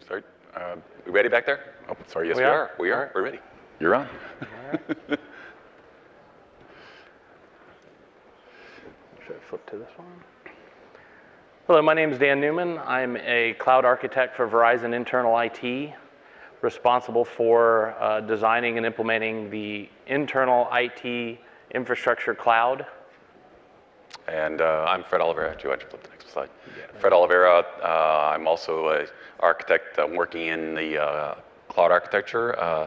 Start. Uh, we ready back there? Oh, sorry. Yes, we, We are. are. We are. We're ready. You're on. Should I flip to this one? Hello, my name is Dan Newman. I'm a cloud architect for Verizon Internal IT, responsible for uh, designing and implementing the internal IT infrastructure cloud. And uh, I'm Fred Oliveira. Do you want to flip the next slide? Fred Oliveira. Uh, I'm also an architect uh, working in the uh, cloud architecture, uh,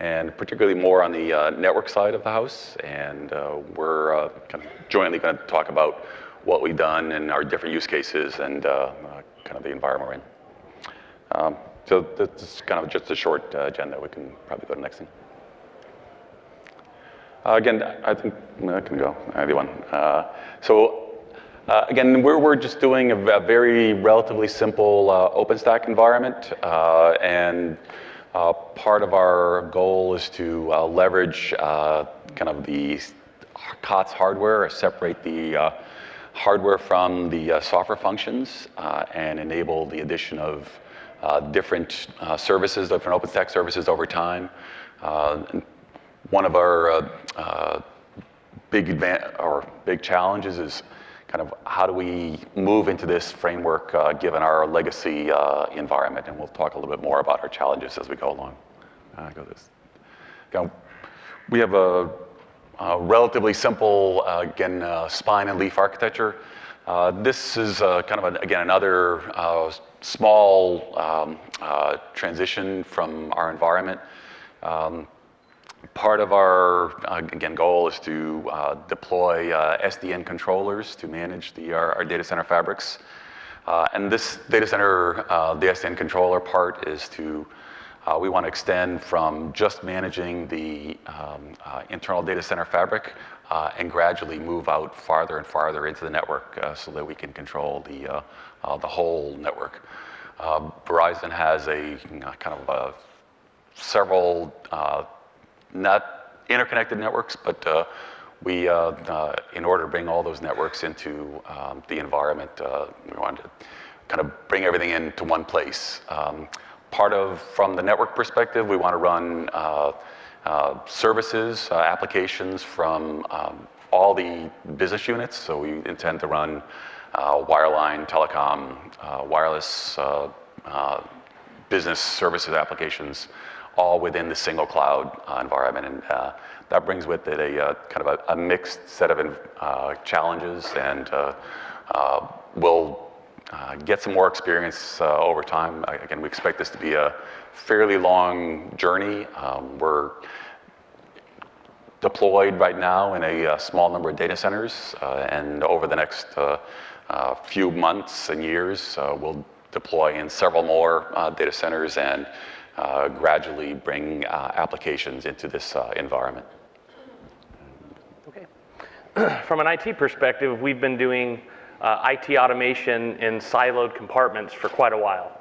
and particularly more on the uh, network side of the house. And uh, we're uh, kind of jointly going to talk about what we've done and our different use cases and uh, uh, kind of the environment we're in. Um, so that's kind of just a short uh, agenda. We can probably go to the next thing. Uh, Again, I think I can go, either one. Uh, So uh, again, we're, we're just doing a, ve- very relatively simple uh, OpenStack environment. uh, And uh, part of our goal is to leverage kind of the COTS hardware, or separate the hardware from the software functions, and enable the addition of different services, different OpenStack services over time. And one of our uh, uh, big challenges is kind of how do we move into this framework uh, given our legacy uh, environment, and we'll talk a little bit more about our challenges as we go along. Uh, go this. Go. We have a, relatively simple, uh, again, spine and leaf architecture. This is kind of, again, another small um, transition from our environment. Um, Part of our, uh, again, goal is to uh, deploy uh, SDN controllers to manage the, our, our data center fabrics. And this data center, the SDN controller part is to, uh, we want to extend from just managing the um, uh, internal data center fabric uh, and gradually move out farther and farther into the network so that we can control the, the whole network. Verizon has a you know, kind of a several not interconnected networks, but uh, we, uh, uh, in order to bring all those networks into um, the environment, uh, we wanted to kind of bring everything into one place. Um, part of, from the network perspective, we want to run services, applications from um, all the business units. So we intend to run uh, wireline, telecom, uh, wireless, uh, business services applications all within the single cloud uh, environment. And uh, that brings with it a uh, kind of a, a mixed set of uh, challenges and uh, uh, will uh, get some more experience over time. Again, we expect this to be a fairly long journey. Um, We're deployed right now in a uh, small number of data centers, and over the next few months and years, we'll deploy in several more data centers and uh, gradually bring uh, applications into this uh, environment. Okay. From an IT perspective, we've been doing uh, IT automation in siloed compartments for quite a while.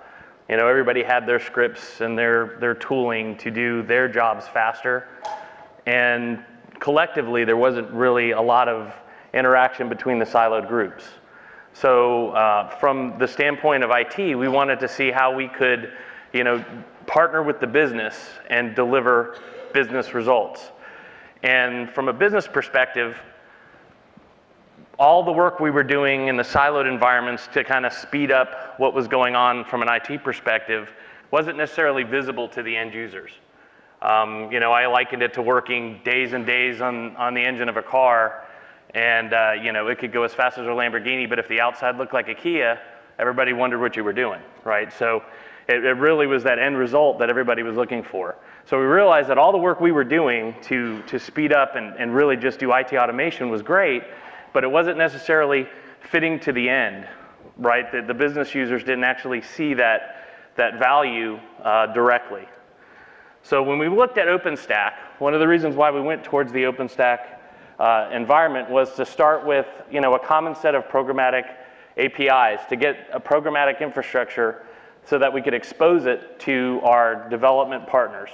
You know, everybody had their scripts and their, their tooling to do their jobs faster. And collectively, there wasn't really a lot of interaction between the siloed groups. So uh, from the standpoint of IT, we wanted to see how we could, you know, partner with the business and deliver business results. And from a business perspective, all the work we were doing in the siloed environments to kind of speed up what was going on from an IT perspective wasn't necessarily visible to the end users. Um, you know, I likened it to working days and days on, on the engine of a car, and uh, you know, it could go as fast as a Lamborghini, but if the outside looked like a Kia, everybody wondered what you were doing, right? So it, it really was that end result that everybody was looking for. So we realized that all the work we were doing to, to speed up and, and really just do IT automation was great, but it wasn't necessarily fitting to the end, right? The, the business users didn't actually see that, that value uh, directly. So when we looked at OpenStack, one of the reasons why we went towards the OpenStack uh, environment was to start with you know, a common set of programmatic APIs to get a programmatic infrastructure so that we could expose it to our development partners.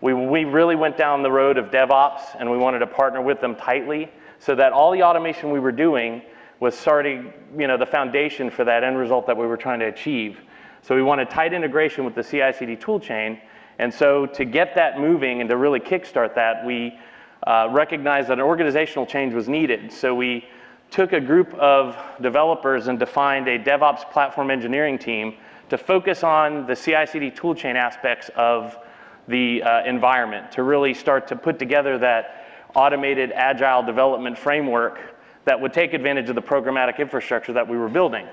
We, we really went down the road of DevOps and we wanted to partner with them tightly so that all the automation we were doing was starting, you know, the foundation for that end result that we were trying to achieve. So we wanted tight integration with the CI/CD toolchain. And so to get that moving and to really kickstart that, we uh, recognized that an organizational change was needed. So we took a group of developers and defined a DevOps platform engineering team to focus on the CI/CD toolchain aspects of the uh, environment to really start to put together that automated agile development framework that would take advantage of the programmatic infrastructure that we were building.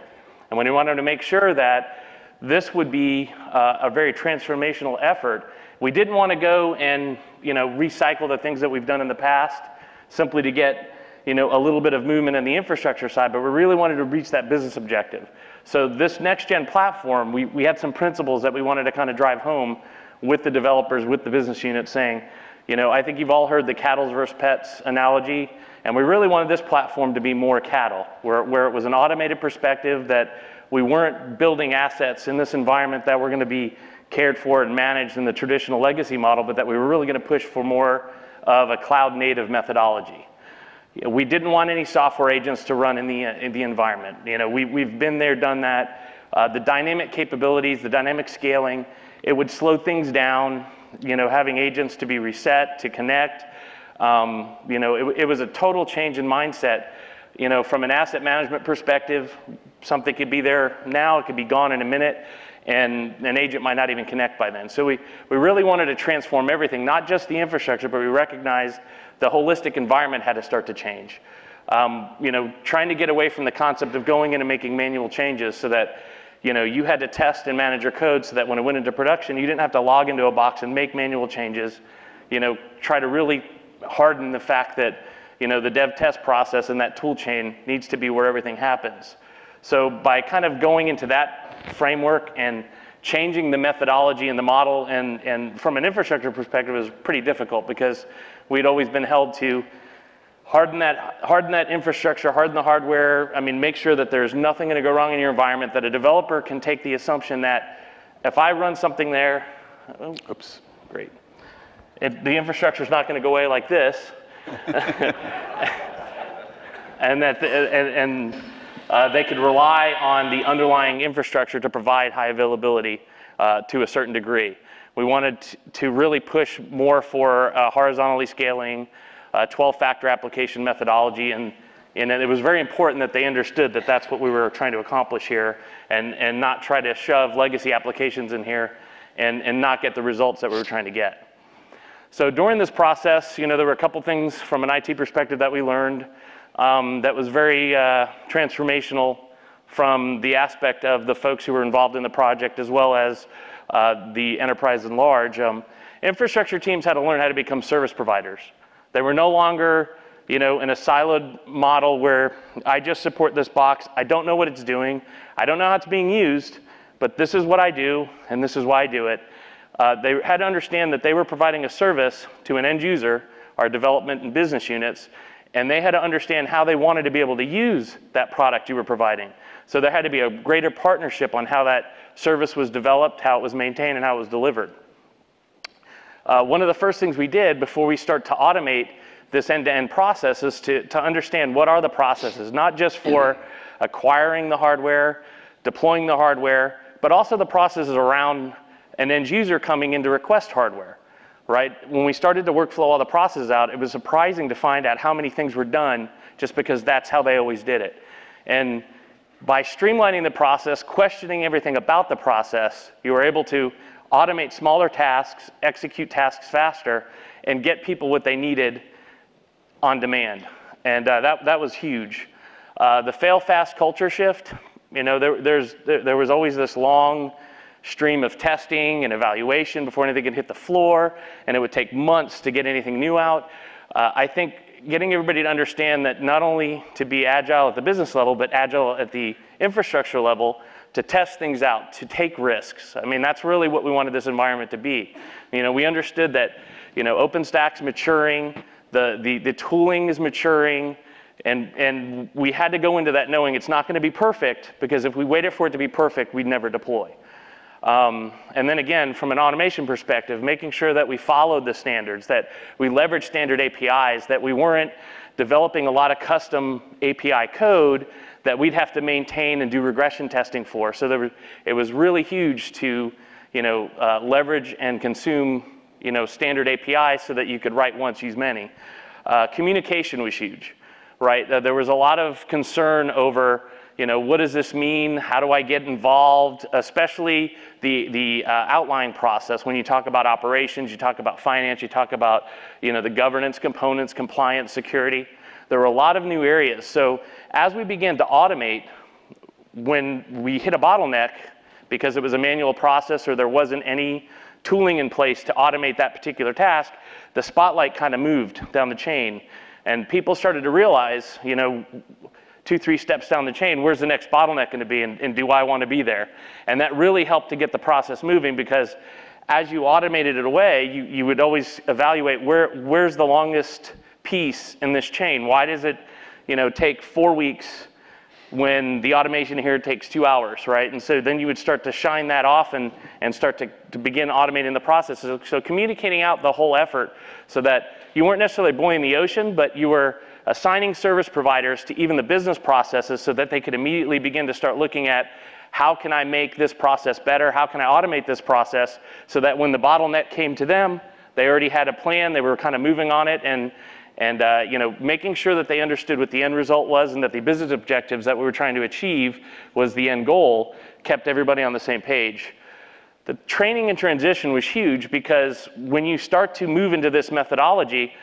And when we wanted to make sure that this would be uh, a very transformational effort, we didn't want to go and you know recycle the things that we've done in the past simply to get you know a little bit of movement in the infrastructure side, but we really wanted to reach that business objective. So this next gen platform, we, had some principles that we wanted to kind of drive home with the developers, with the business unit saying, you know, I think you've all heard the cattle versus pets analogy, and we really wanted this platform to be more cattle, where, where it was an automated perspective that we weren't building assets in this environment that were going to be cared for and managed in the traditional legacy model, but that we were really going to push for more of a cloud native methodology. We didn't want any software agents to run in the, in the environment. You know, we, we've been there, done that. Uh, the dynamic capabilities, the dynamic scaling, it would slow things down, you know, having agents to be reset, to connect. Um, you know, it, it was a total change in mindset. You know, from an asset management perspective, something could be there now, it could be gone in a minute, and an agent might not even connect by then. So we, we really wanted to transform everything, not just the infrastructure, but we recognized the holistic environment had to start to change. Um, you know, trying to get away from the concept of going in and making manual changes so that you know, you had to test and manage your code so that when it went into production, you didn't have to log into a box and make manual changes. You know, try to really harden the fact that, you know, the dev test process and that tool chain needs to be where everything happens. So by kind of going into that framework and changing the methodology and the model and, and from an infrastructure perspective is pretty difficult because we'd always been held to harden that, harden that infrastructure, harden the hardware. I mean, make sure that there's nothing going to go wrong in your environment, that a developer can take the assumption that if I run something there, oh, oops, great. It, the infrastructure is not going to go away like this. and that and, and uh, they could rely on the underlying infrastructure to provide high availability uh, to a certain degree. We wanted to really push more for uh, horizontally scaling, 12-factor application methodology, and, and it was very important that they understood that that's what we were trying to accomplish here, and, and not try to shove legacy applications in here and, and not get the results that we were trying to get. So during this process, you know, there were a couple things from an IT perspective that we learned um, that was very uh, transformational from the aspect of the folks who were involved in the project as well as uh, the enterprise in large. Um, infrastructure teams had to learn how to become service providers. They were no longer, you know, in a siloed model where I just support this box. I don't know what it's doing. I don't know how it's being used, but this is what I do, and this is why I do it. Uh, they had to understand that they were providing a service to an end user, our development and business units, and they had to understand how they wanted to be able to use that product you were providing. So there had to be a greater partnership on how that service was developed, how it was maintained, and how it was delivered. Uh, one of the first things we did before we start to automate this end-to-end process is to, to understand what are the processes, not just for acquiring the hardware, deploying the hardware, but also the processes around an end user coming in to request hardware, right? When we started to workflow all the processes out, it was surprising to find out how many things were done just because that's how they always did it. And by streamlining the process, questioning everything about the process, you were able to automate smaller tasks, execute tasks faster, and get people what they needed on demand. And uh, that, that was huge. Uh, the fail fast culture shift, you know, there, there's, there, there was always this long stream of testing and evaluation before anything could hit the floor, and it would take months to get anything new out. Uh, I think getting everybody to understand that not only to be agile at the business level, but agile at the infrastructure level to test things out, to take risks. I mean, that's really what we wanted this environment to be. You know, we understood that, you know, OpenStack's maturing, the, the, the tooling is maturing, and, and we had to go into that knowing it's not going to be perfect because if we waited for it to be perfect, we'd never deploy. Um, and then again, from an automation perspective, making sure that we followed the standards, that we leveraged standard APIs, that we weren't developing a lot of custom API code that we'd have to maintain and do regression testing for. So there it was really huge to you know, uh, leverage and consume you know, standard APIs so that you could write once, use many. Uh, communication was huge, right? Uh, there was a lot of concern over you know, what does this mean? How do I get involved? Especially the, the uh, outline process. When you talk about operations, you talk about finance, you talk about, you know, the governance components, compliance, security. There were a lot of new areas. So as we began to automate, when we hit a bottleneck, because it was a manual process or there wasn't any tooling in place to automate that particular task, the spotlight kind of moved down the chain. And people started to realize, you know, two, three steps down the chain, where's the next bottleneck going to be and, and do I want to be there? And that really helped to get the process moving because as you automated it away, you, you would always evaluate where, where's the longest piece in this chain? Why does it you know, take four weeks when the automation here takes two hours, right? And so then you would start to shine that off and, and start to, to begin automating the process. So, so communicating out the whole effort so that you weren't necessarily boiling the ocean, but you were assigning service providers to even the business processes so that they could immediately begin to start looking at how can I make this process better? How can I automate this process so that when the bottleneck came to them, they already had a plan, they were kind of moving on it and, and uh, you know, making sure that they understood what the end result was and that the business objectives that we were trying to achieve was the end goal, kept everybody on the same page. The training and transition was huge because when you start to move into this methodology,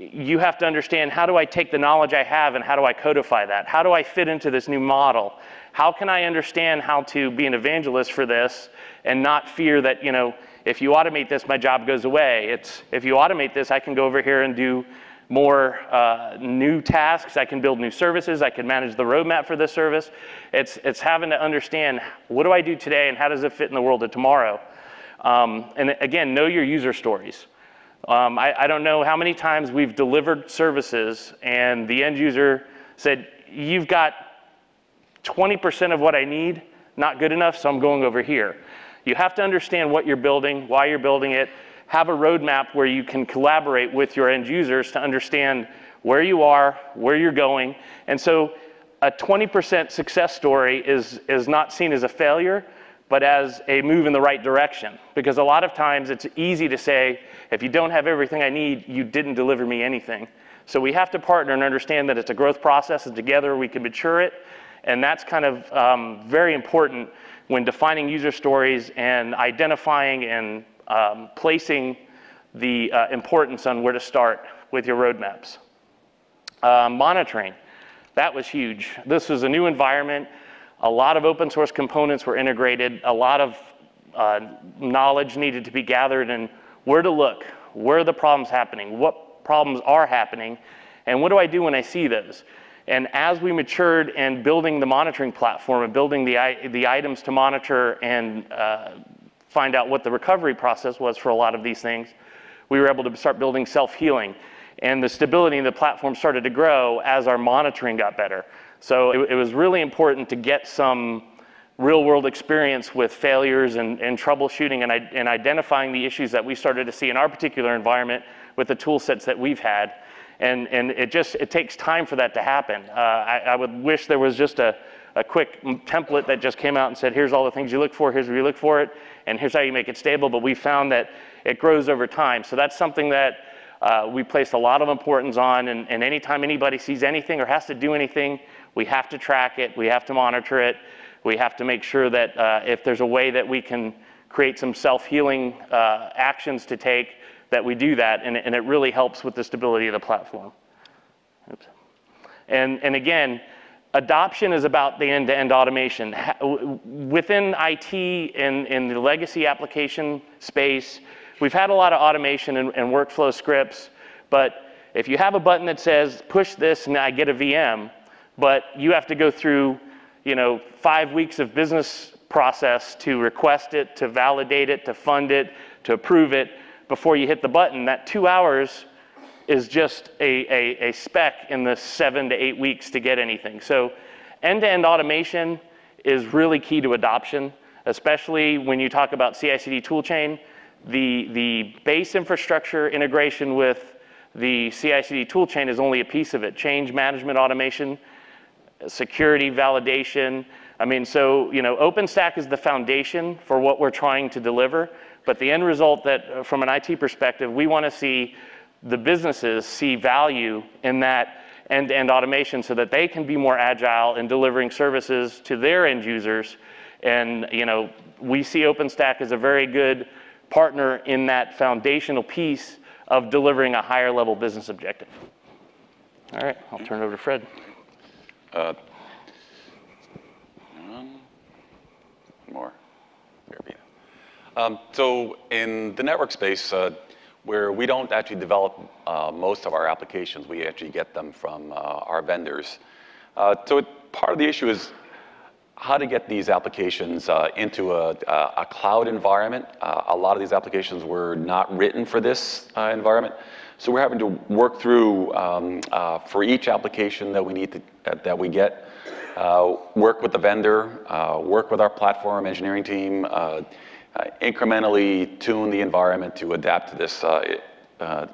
you have to understand how do I take the knowledge I have and how do I codify that? How do I fit into this new model? How can I understand how to be an evangelist for this and not fear that, you know, if you automate this, my job goes away. It's if you automate this, I can go over here and do more uh, new tasks. I can build new services. I can manage the roadmap for this service. It's, it's having to understand what do I do today and how does it fit in the world of tomorrow? Um, and again, know your user stories. Um, I, I don't know how many times we've delivered services and the end user said, You've got 20% of what I need, not good enough, so I'm going over here. You have to understand what you're building, why you're building it, have a roadmap where you can collaborate with your end users to understand where you are, where you're going. And so a 20% success story is, is not seen as a failure, but as a move in the right direction. Because a lot of times it's easy to say, if you don't have everything I need, you didn't deliver me anything. So we have to partner and understand that it's a growth process, and together we can mature it. And that's kind of um, very important when defining user stories and identifying and um, placing the uh, importance on where to start with your roadmaps. Uh, monitoring, that was huge. This was a new environment. A lot of open source components were integrated. A lot of uh, knowledge needed to be gathered and where to look, where are the problems happening, what problems are happening, and what do I do when I see those? And as we matured and building the monitoring platform and building the, the items to monitor and uh, find out what the recovery process was for a lot of these things, we were able to start building self-healing. And the stability in the platform started to grow as our monitoring got better. So it, it was really important to get some real world experience with failures and, and troubleshooting and, and, identifying the issues that we started to see in our particular environment with the tool sets that we've had. And, and it just, it takes time for that to happen. Uh, I, I would wish there was just a, a quick template that just came out and said, here's all the things you look for, here's where you look for it, and here's how you make it stable. But we found that it grows over time. So that's something that uh, we placed a lot of importance on. And, and anytime anybody sees anything or has to do anything, we have to track it, we have to monitor it, we have to make sure that uh, if there's a way that we can create some self healing uh, actions to take, that we do that. And, and it really helps with the stability of the platform. Oops. And, and again, adoption is about the end-to-end automation. Within IT and in the legacy application space, we've had a lot of automation and, and, workflow scripts, but if you have a button that says push this and I get a VM, but you have to go through you know, five weeks of business process to request it, to validate it, to fund it, to approve it before you hit the button, that two hours is just a, a, a in the seven to eight weeks to get anything. So end-to-end automation is really key to adoption. especially when you talk about CI/CD toolchain. The, the base infrastructure integration with the CI/CD toolchain is only a piece of it. Change management automation, security validation. I mean, so, you know, OpenStack is the foundation for what we're trying to deliver, but the end result that, uh, from an IT perspective, we wanna see the businesses see value in that end-to-end automation so that they can be more agile in delivering services to their end users. And, you know, we see OpenStack as a very good partner in that foundational piece of delivering a higher level business objective. All right, I'll turn it over to Fred. One more. Pete. Um, so in the network space, uh, where we don't actually develop uh, most of our applications, we actually get them from our vendors. So part of the issue is how to get these applications uh, into uh, a cloud environment. Uh, a lot of these applications were not written for this environment, so we're having to work through um, for each application that we need to that we get, work with the vendor, work with our platform engineering team, incrementally tune the environment to adapt to this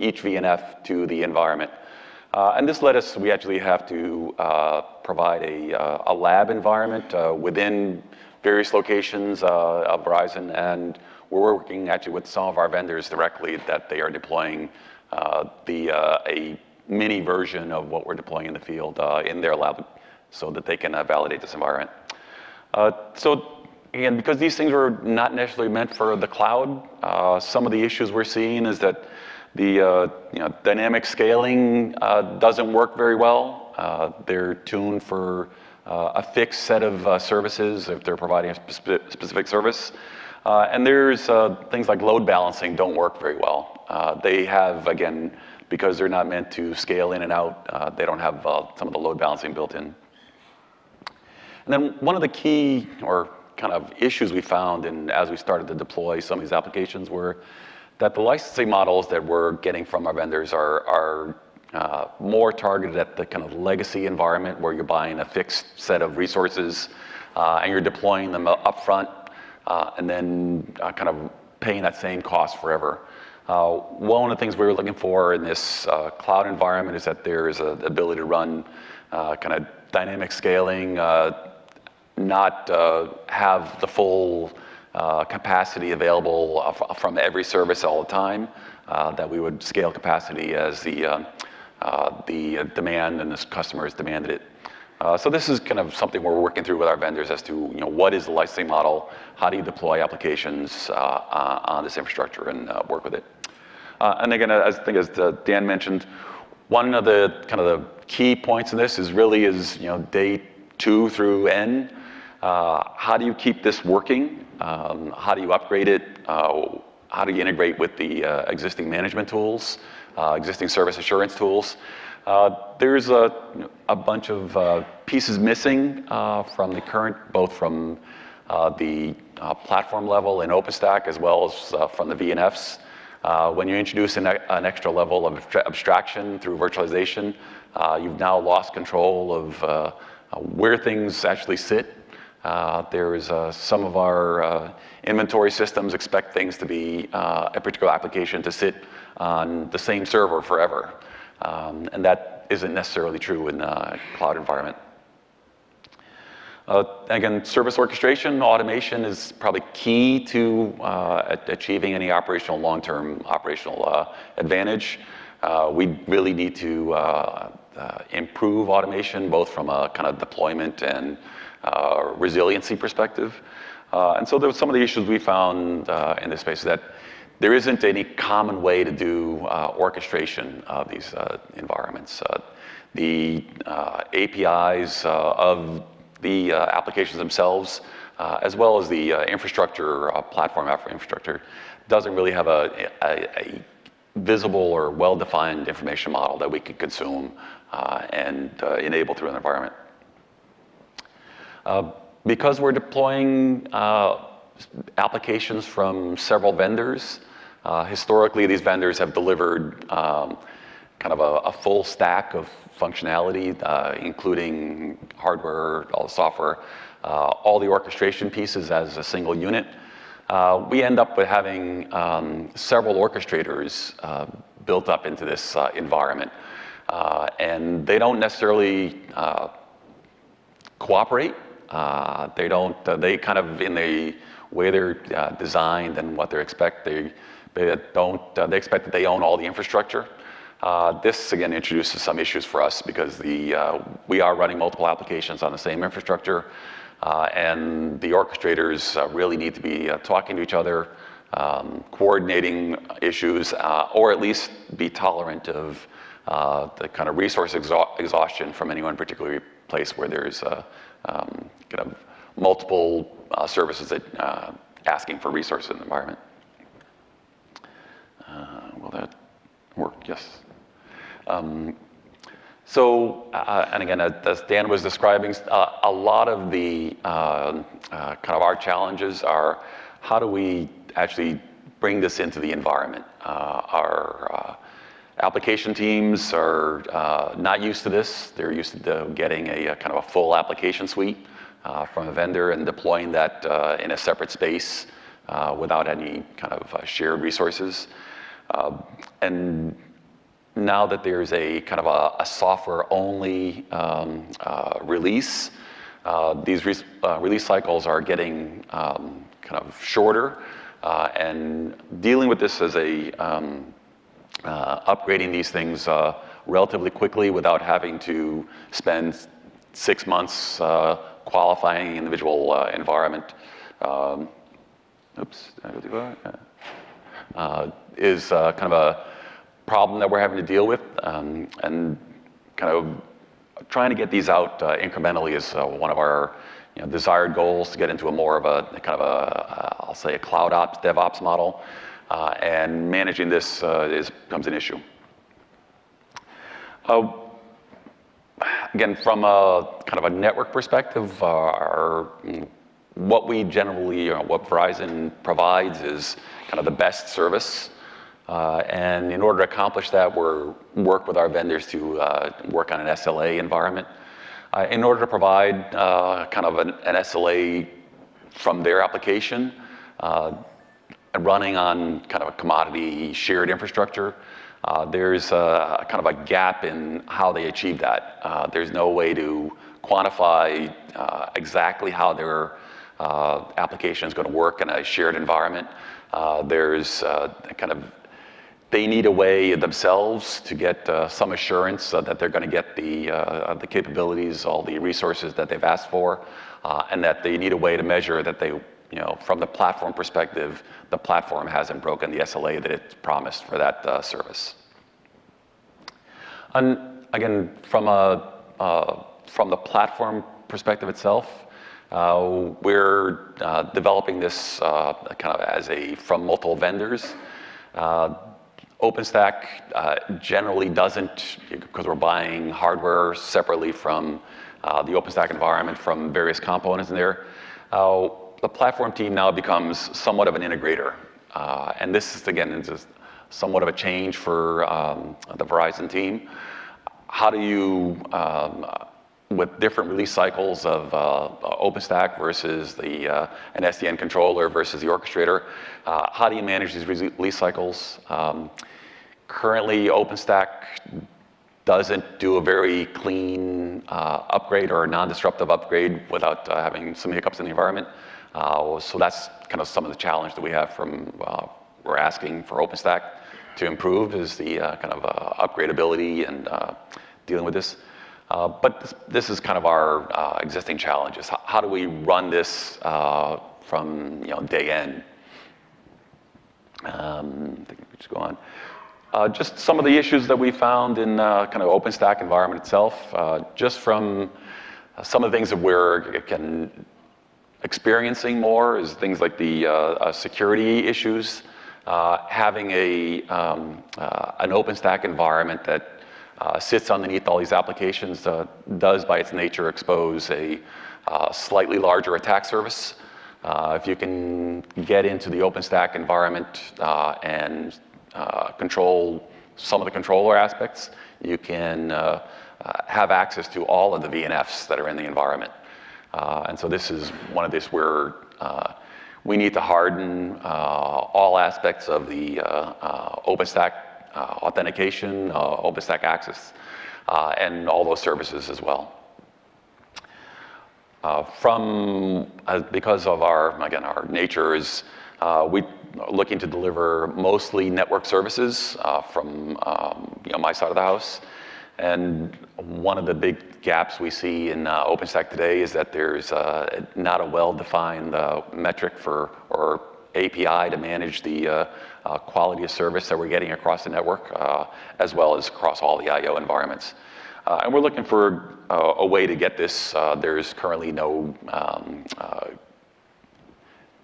each VNF to the environment. And this led us, we actually have to provide uh, a lab environment uh, within various locations uh, of Verizon, and we're working actually with some of our vendors directly, that they are deploying the a mini version of what we're deploying in the field in their lab, so that they can validate this environment. So again, because these things were not necessarily meant for the cloud, some of the issues we're seeing is that the you know, dynamic scaling doesn't work very well. Uh, they're tuned for uh, a fixed set of uh, services if they're providing a specific service. And there's things like load balancing don't work very well. They have, again, because they're not meant to scale in and out, they don't have some of the load balancing built in. And then one of the key or kind of issues we found and as we started to deploy some of these applications were that the licensing models that we're getting from our vendors are Uh, more targeted at the kind of legacy environment, where you're buying a fixed set of resources, uh, and you're deploying them upfront, uh, and then kind of paying that same cost forever. One of the things we were looking for in this cloud environment is that there is an ability to run kind of dynamic scaling, not have the full capacity available from every service all the time, that we would scale capacity as the Uh, demand and the customers demanded it. Uh, so this is kind of something we're working through with our vendors as to, you know, what is the licensing model? How do you deploy applications uh, on this infrastructure and work with it? And again, I think as Dan mentioned, one of the kind of the key points in this is really, is you know, day two through N, how do you keep this working? Um, how do you upgrade it? How do you integrate with the existing management tools, Uh, existing service assurance tools? Uh, there's a bunch of uh, pieces missing from the current, both from the platform level in OpenStack, as well as from the VNFs. When you introduce an extra level of abstraction through virtualization, you've now lost control of where things actually sit. Uh, there is uh, some of our uh, inventory systems expect things to be a particular application to sit on the same server forever. Um, and that isn't necessarily true in a cloud environment. Again, service orchestration, automation is probably key to achieving any operational, long-term operational advantage. We really need to improve automation, both from a kind of deployment and Uh, resiliency perspective. Uh, and so there were some of the issues we found uh, in this space, that there isn't any common way to do orchestration of these environments. The APIs of the applications themselves, as well as the infrastructure platform infrastructure, doesn't really have a visible or well-defined information model that we can consume and enable through an environment. Uh, because we're deploying uh, applications from several vendors, uh, historically, these vendors have delivered um, kind of a full stack of functionality, including hardware, all the software. all the orchestration pieces as a single unit, we end up with having um, several orchestrators uh, built up into this uh, environment. and they don't necessarily cooperate. They don't, they kind of, in the way they're designed and what they expect, they, they don't, they expect that they own all the infrastructure. Uh, this again introduces some issues for us because the, uh, we are running multiple applications on the same infrastructure. Uh, and the orchestrators uh, really need to be uh, talking to each other, um, coordinating issues, or at least be tolerant of the kind of resource exhaustion from any one particular place where there's um, of multiple services that asking for resources in the environment. will that work? Yes. Um, so, uh, and again, as Dan was describing, uh, a lot of the uh, uh, kind of our challenges are how do we actually bring this into the environment? Uh, our uh, application teams are not used to this. They're used to getting a, a kind of a full application suite from a vendor and deploying that in a separate space without any kind of shared resources. and now that there's a kind of a, a software-only um, uh, release, uh, these re uh, release cycles are getting um, kind of shorter, uh, and dealing with this as a um, uh, upgrading these things uh, relatively quickly without having to spend six months qualifying individual environment. Um, oops, is kind of a problem that we're having to deal with. Um, and kind of trying to get these out uh, incrementally is uh, one of our you know, desired goals to get into a more of a kind of a, will say a cloud ops, DevOps model. Uh, and managing this uh, is, becomes an issue. Uh, again, from a kind of a network perspective, our, what we generally, what Verizon provides is kind of the best service uh, and in order to accomplish that, we're work with our vendors to uh, work on an SLA environment. Uh, in order to provide kind of an, an, SLA from their application, running on kind of a commodity shared infrastructure, uh, there's a, kind of a gap in how they achieve that. there's no way to quantify exactly how their application is going to work in a shared environment. there's kind of they need a way themselves to get uh, some assurance uh, that they're going to get the, uh, the capabilities, all the resources that they've asked for, uh, and that they need a way to measure that they, you know, from the platform perspective, the platform hasn't broken the SLA that it promised for that uh, service. And again, from, a, uh, from the platform perspective itself, we're developing this kind of as a from multiple vendors. OpenStack uh, generally doesn't, because we're buying hardware separately from uh, the OpenStack environment from various components in there. The platform team now becomes somewhat of an integrator. Uh, and this is, again, is somewhat of a change for um, the Verizon team. How do you, um, with different release cycles of uh, OpenStack versus the, uh, an SDN controller versus the orchestrator, uh, how do you manage these release cycles? Um, currently, OpenStack doesn't do a very clean uh, upgrade or a non-disruptive upgrade without uh, having some hiccups in the environment. Uh, so that's kind of some of the challenge that we have from, uh, we're asking for OpenStack to improve is the uh, kind of upgradability and dealing with this. but this, this, is kind of our existing challenges. How, how, do we run this from you know, day in? Um, I think we just go on. Uh, just some of the issues that we found in uh, kind of OpenStack environment itself, uh, just from some of the things that we're can, experiencing more is things like the uh, uh, security issues. having a, um, an OpenStack environment that sits underneath all these applications does by its nature expose a slightly larger attack. Uh, if you can get into the OpenStack environment uh, and uh, control some of the controller aspects, you can uh, uh, have access to all of the VNFs that are in the environment. Uh, and so this is one of this where uh, we need to harden uh, all aspects of the uh, uh, OpenStack uh, authentication, OpenStack access, and all those services as well. From, because of our, again, our nature is, we are looking to deliver mostly network services from, um, you know, my side of the house. And one of the big gaps we see in uh, OpenStack today is that there's uh, not a well-defined uh, metric for, or API to manage the uh, uh, quality of service that we're getting across the network, uh, as well as across all the IO environments. And we're looking for a way to get this. There's currently no, um,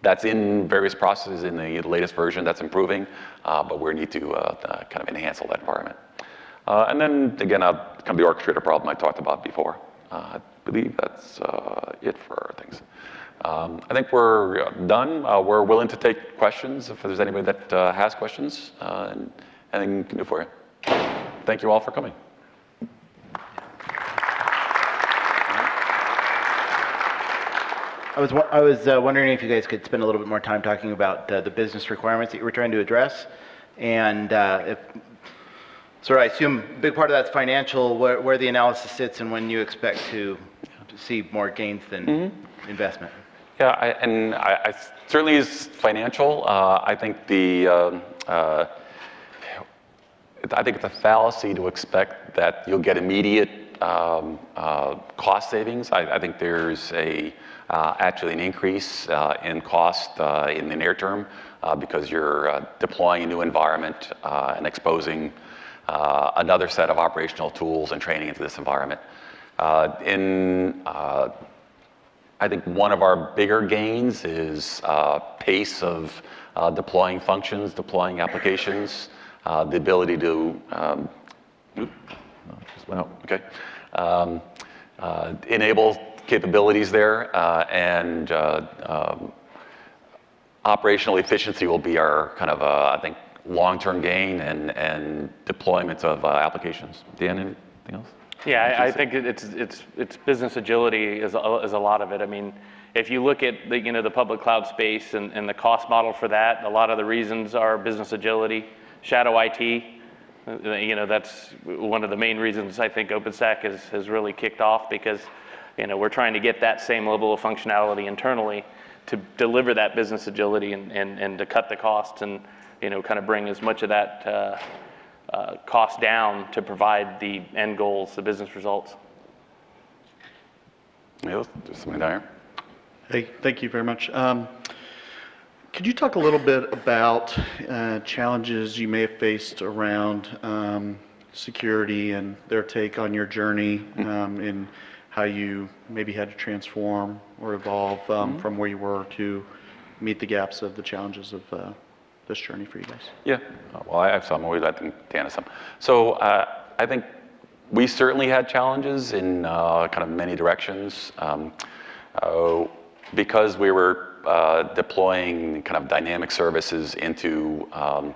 that's in various processes in the latest version that's improving, but we need to kind of enhance all that environment. Uh, and then again, uh, kind of the orchestrator problem I talked about before. Uh, I believe that's uh, it for things. Um, I think we're done. We're willing to take questions if there's anybody that has questions, and anything we can do for you. Thank you all for coming. I was, I was uh, wondering if you guys could spend a little bit more time talking about uh, the business requirements that you were trying to address. And uh, if, so I assume a big part of that's financial, where, where the analysis sits and when you expect to, to see more gains than investment. Yeah, I, and I, I certainly is financial. Uh, I think the um, uh, I think it's a fallacy to expect that you'll get immediate um, uh, cost savings. I, I think there's a uh, actually an increase uh, in cost uh, in the near term uh, because you're uh, deploying a new environment uh, and exposing uh, another set of operational tools and training into this environment. Uh, in uh, I think one of our bigger gains is uh, pace of uh, deploying functions, deploying applications, uh, the ability to, um, oop, no, just went out, okay, um, uh, enable capabilities there, uh, and uh, um, operational efficiency will be our kind of, uh, I think, long-term gain and, and deployment of uh, applications. Dan, anything else? Yeah, I, I think it's, it's, it's business agility is, a- is a lot of it. I mean, if you look at the, you know, the public cloud space and, and the cost model for that, a lot of the reasons are business agility, shadow IT. You know, that's one of the main reasons I think OpenStack has, has really kicked off because, you know, we're trying to get that same level of functionality internally to deliver that business agility and, and, and to cut the costs and, you know, kind of bring as much of that, uh, uh, cost down to provide the end goals, the business results. Yeah, there's something there. Hey, thank you very much. Um, Could you talk a little bit about uh, challenges you may have faced around um, security and their take on your journey um, and how you maybe had to transform or evolve um, from where you were to meet the gaps of the challenges of uh, this journey for you guys? Yeah, uh, well, I have some, I think Dan has some. So uh, I think we certainly had challenges in uh, kind of many directions. Um, uh, because we were uh, deploying kind of dynamic services into um,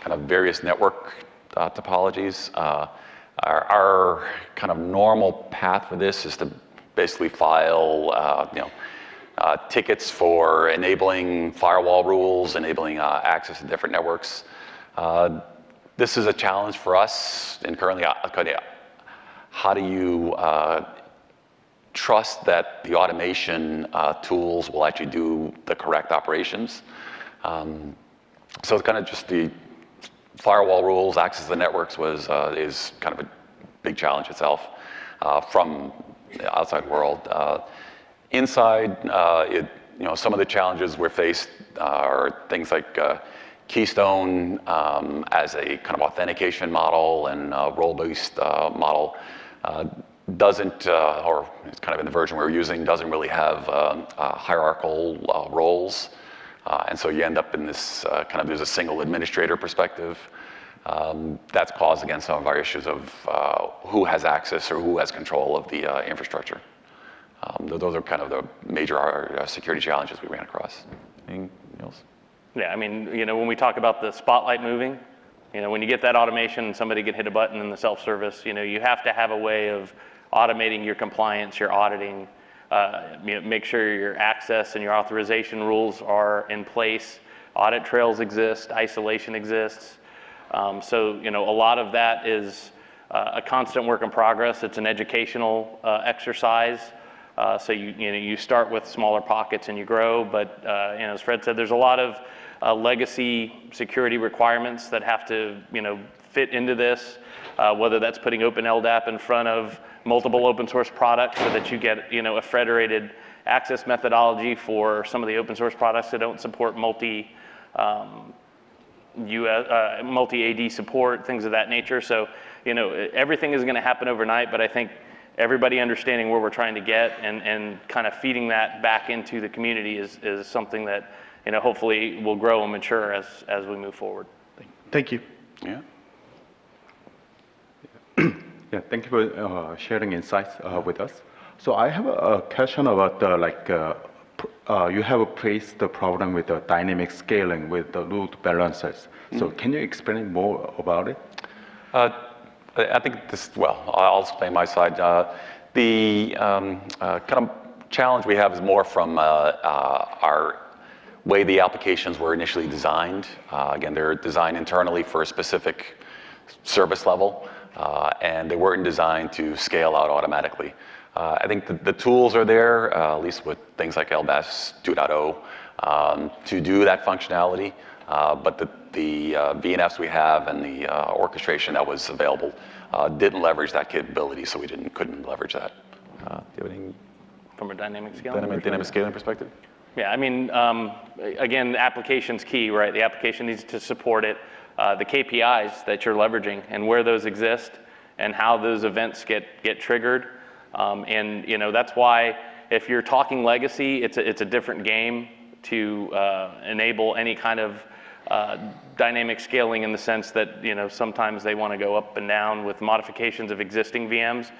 kind of various network uh, topologies, uh, our, our kind of normal path for this is to basically file, uh, you know, tickets for enabling firewall rules, enabling uh, access to different networks. Uh, this is a challenge for us, and currently, uh, how do you uh, trust that the automation uh, tools will actually do the correct operations? Um, so it's kind of just the firewall rules, access to the networks was uh, is kind of a big challenge itself uh, from the outside world. Inside, uh, it, you know, some of the challenges we're faced uh, are things like uh, Keystone um, as a kind of authentication model and uh, role-based uh, model doesn't, or it's kind of in the version we're using, doesn't really have hierarchical roles. And so you end up in this kind of, there's a single administrator perspective. Um, that's caused, again, some of our issues of uh, who has access or who has control of the uh, infrastructure. Um, th- those are kind of the major uh, security challenges we ran across. Anything else? Yeah, I mean, you know, when we talk about the spotlight moving, you know, when you get that automation and somebody can hit a button in the self-service, you know, you have to have a way of automating your compliance, your auditing, uh, make sure your access and your authorization rules are in place. Audit trails exist, isolation exists. Um, so, you know, a lot of that is uh, a constant work in progress. It's an educational uh, exercise. Uh, so you, you know, you start with smaller pockets and you grow. But uh, you know, as Fred said, there's a lot of uh, legacy security requirements that have to, you know, fit into this. Uh, whether that's putting Open LDAP in front of multiple open source products so that you get, you know, a federated access methodology for some of the open source products that don't support multi. Um, US, uh, multi-AD support, things of that nature. So, you know, everything is going to happen overnight, but I think everybody understanding where we're trying to get and, and kind of feeding that back into the community is, is something that, you know, hopefully will grow and mature as, as we move forward. Thank you. Yeah. Yeah, thank you for uh, sharing insights uh, with us. So I have a, a question about uh, like uh, uh, you have placed the problem with the dynamic scaling with the load balancers. So can you explain more about it? I think this, well, I'll explain my side. Uh, The um, uh, kind of challenge we have is more from uh, uh, our way the applications were initially designed. Uh, Again, they're designed internally for a specific service level, uh, and they weren't designed to scale out automatically. I think the, the tools are there, at least with things like LBaaS 2.0, um, to do that functionality. But the, the uh, VNFs we have and the uh, orchestration that was available uh, didn't leverage that capability, so we didn't couldn't leverage that. Uh, do you have any From a dynamic scaling dynamic, perspective? dynamic scaling perspective? Yeah, I mean, um, again, the application's key, right? The application needs to support it. Uh, the KPIs that you're leveraging and where those exist and how those events get, get triggered. Um, and, you know, that's why if you're talking legacy, it's a, it's a different game to uh, enable any kind of uh, dynamic scaling in the sense that, you know, sometimes they want to go up and down with modifications of existing VMs.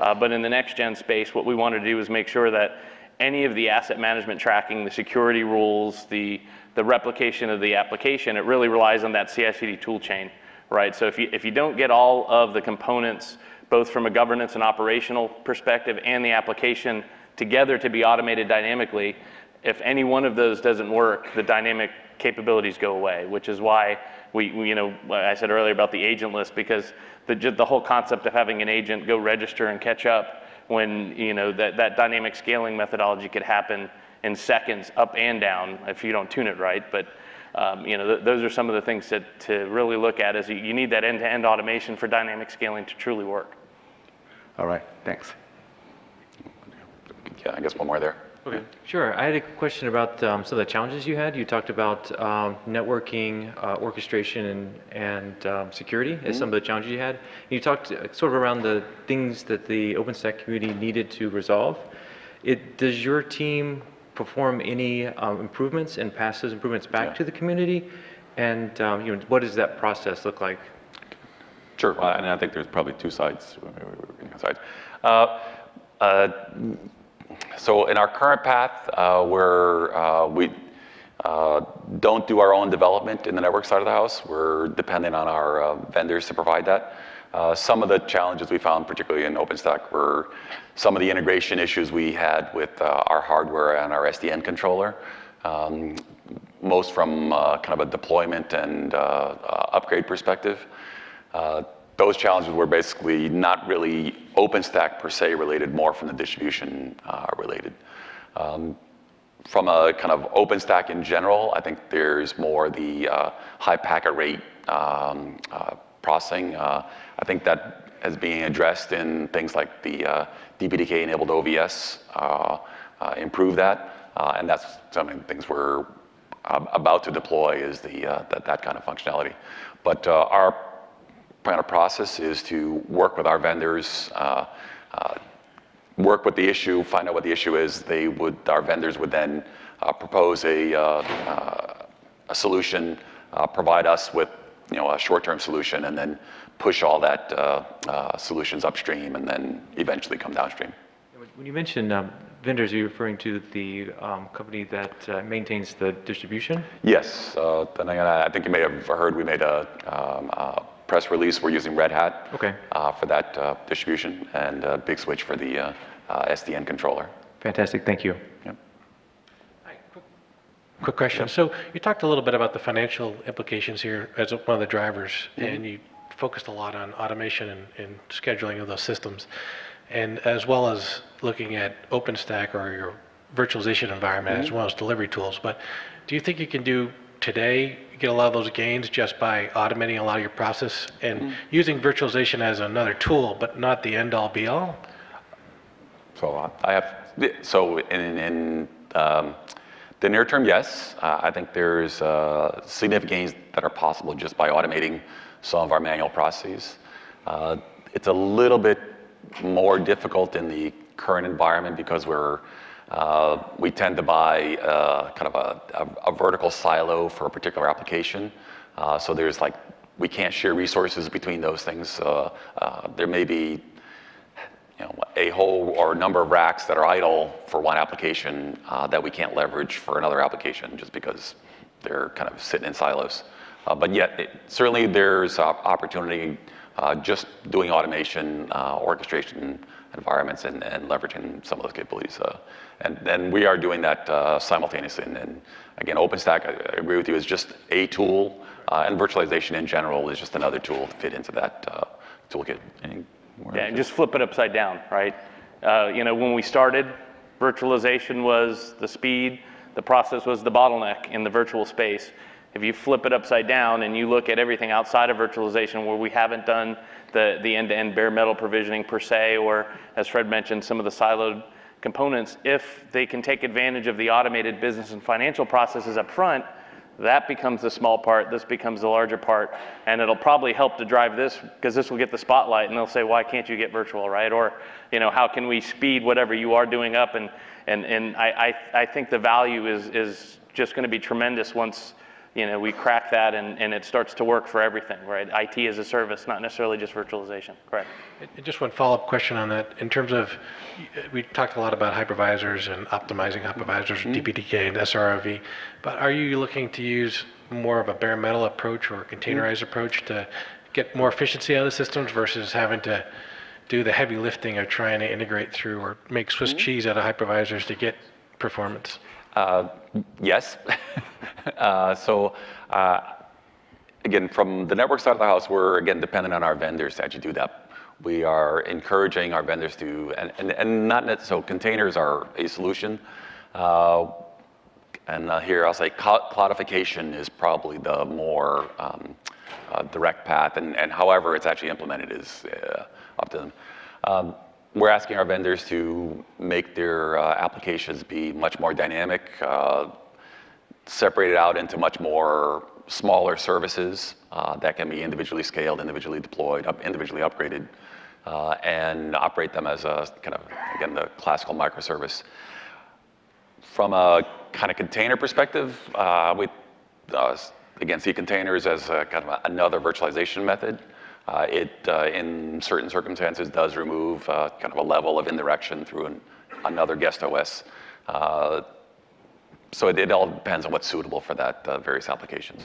Uh, But in the next-gen space, what we want to do is make sure that any of the asset management tracking, the security rules, the, the replication of the application, it really relies on that CI/CD tool chain, right? So if you, if you don't get all of the components, both from a governance and operational perspective and the application together to be automated dynamically, if any one of those doesn't work, the dynamic capabilities go away, which is why we, we, you know, I said earlier about the agentless, because the, the whole concept of having an agent go register and catch up when, you know, that, that dynamic scaling methodology could happen in seconds, up and down, if you don't tune it right. But, um, you know, th- those are some of the things that, to really look at is you, you need that end-to-end automation for dynamic scaling to truly work. All right, thanks. Yeah, I guess one more there. Okay, sure. I had a question about um, some of the challenges you had. You talked about um, networking, uh, orchestration, and, and um, security as some of the challenges you had. You talked uh, sort of around the things that the OpenStack community needed to resolve. It, does your team perform any um, improvements and pass those improvements back Yeah. to the community? And um, you know, what does that process look like? Sure, well, and I think there's probably two sides. sides. Uh, uh, So in our current path, uh, uh, we uh, don't do our own development in the network side of the house. We're dependent on our vendors to provide that. Some of the challenges we found, particularly in OpenStack, were some of the integration issues we had with our hardware and our SDN controller. Um, Most from kind of a deployment and upgrade perspective. Those challenges were basically not really OpenStack per se related, more from the distribution uh, related. Um, From a kind of OpenStack in general, I think there's more the uh, high packet rate um, uh, processing. Uh, I think that is being addressed in things like the uh, DPDK-enabled OVS, uh, improve that. And that's some of the things we're about to deploy is the, that, that kind of functionality. But our of process is to work with our vendors, uh, uh, work with the issue, find out what the issue is. They would, our vendors would then uh, propose a, uh, uh, a solution, uh, provide us with, you know, a short-term solution, and then push all that uh, uh, solutions upstream, and then eventually come downstream. When you mention um, vendors, are you referring to the um, company that uh, maintains the distribution? Yes, uh, I think you may have heard we made a, um, a press release. We're using Red Hat Okay. uh, for that uh, distribution, and uh, Big Switch for the uh, uh, SDN controller. Fantastic, thank you. Yep. Quick question. So you talked a little bit about the financial implications here as one of the drivers, and you focused a lot on automation and, and scheduling of those systems, and as well as looking at OpenStack or your virtualization environment as well as delivery tools. But do you think you can do today you get a lot of those gains just by automating a lot of your process and using virtualization as another tool, but not the end all be all? So I have, so in, in um, the near term, yes. Uh, I think there's uh, significant gains that are possible just by automating some of our manual processes. Uh, It's a little bit more difficult in the current environment because we're, uh, we tend to buy uh, kind of a, vertical silo for a particular application. Uh, So there's like, we can't share resources between those things. Uh, uh, There may be you know, a whole or a number of racks that are idle for one application uh, that we can't leverage for another application just because they're kind of sitting in silos. Uh, but yet, certainly there's uh, opportunity uh, just doing automation, uh, orchestration environments, and, and leveraging some of those capabilities. Uh, and then we are doing that uh, simultaneously. And, and again, OpenStack, I, I agree with you, is just a tool, uh, and virtualization in general is just another tool to fit into that uh, toolkit. Yeah, and just flip it upside down, right? Uh, You know, when we started, virtualization was the speed, the process was the bottleneck in the virtual space. If you flip it upside down and you look at everything outside of virtualization where we haven't done the, the end-to-end bare metal provisioning per se, or as Fred mentioned, some of the siloed components, if they can take advantage of the automated business and financial processes up front, that becomes the small part, this becomes the larger part, and it'll probably help to drive this, because this will get the spotlight, and they'll say, why can't you get virtual, right? Or, you know, how can we speed whatever you are doing up? And, and, and I, I, I think the value is, is just gonna be tremendous once, you know, we crack that and, and it starts to work for everything, right? IT as a service, not necessarily just virtualization, correct? Just one follow-up question on that. In terms of, we talked a lot about hypervisors and optimizing hypervisors, mm-hmm. DPDK and SR-IOV, but are you looking to use more of a bare metal approach or containerized mm-hmm. approach to get more efficiency out of the systems versus having to do the heavy lifting of trying to integrate through or make Swiss mm-hmm. cheese out of hypervisors to get performance? Uh, Yes. Uh, So uh, again, from the network side of the house, we're again dependent on our vendors to actually do that. We are encouraging our vendors to, and, and, and not net, so containers are a solution. Uh, And here I'll say clou- cloudification is probably the more um, direct path, and, and however it's actually implemented is up to them. Um, we're asking our vendors to make their uh, applications be much more dynamic, uh, separated out into much more smaller services uh, that can be individually scaled, individually deployed, up, individually upgraded, uh, and operate them as a kind of, again, the classical microservice. From a kind of container perspective, uh, we uh, again see containers as a, kind of a- another virtualization method. Uh, it, uh, in certain circumstances, does remove uh, kind of a level of indirection through an, another guest OS. Uh, so it, it all depends on what's suitable for that uh, various applications.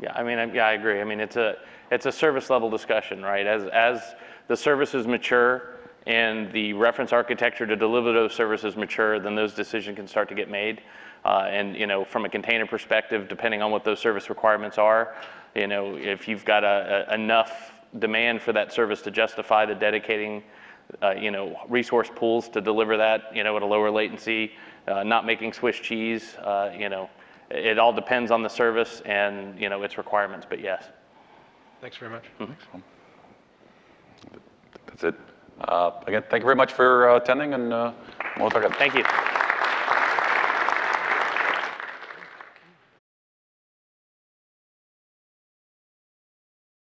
Yeah, I mean, I- yeah, I agree. I mean, it's a, it's a service level discussion, right? As, as the services mature and the reference architecture to deliver those services mature, then those decisions can start to get made. Uh, and, you know, from a container perspective, depending on what those service requirements are, you know, if you've got a, a- enough demand for that service to justify the dedicating, uh, you know, resource pools to deliver that, you know, at a lower latency, uh, not making Swiss cheese, uh, you know, it all depends on the service and, you know, its requirements, but yes. Thanks very much. That's it. Uh, again, thank you very much for uh, attending, and uh, we'll talk. Thank you.